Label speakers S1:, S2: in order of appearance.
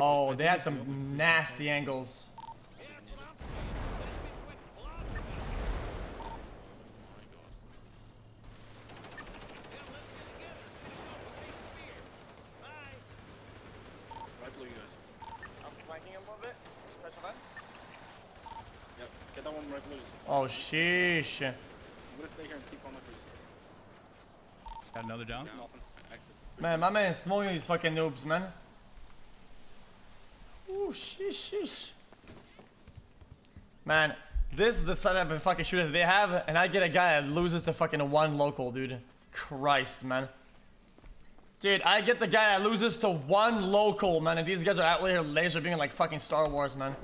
S1: Oh, they had some nasty angles.
S2: Right below you guys.
S3: I'm flanking him a little bit. Press the button.
S2: Yep. Get that one right below you.
S1: Oh, sheesh.
S2: I'm gonna stay here and keep on the cruise.
S4: Got another down.
S1: Man, my man is smoking these fucking noobs, man. Sheesh, sheesh. Man, this is the type of fucking shooters they have, and I get a guy that loses to fucking one local, dude. Christ, man. Dude, I get the guy that loses to one local, man, and these guys are out here laser being like fucking Star Wars, man.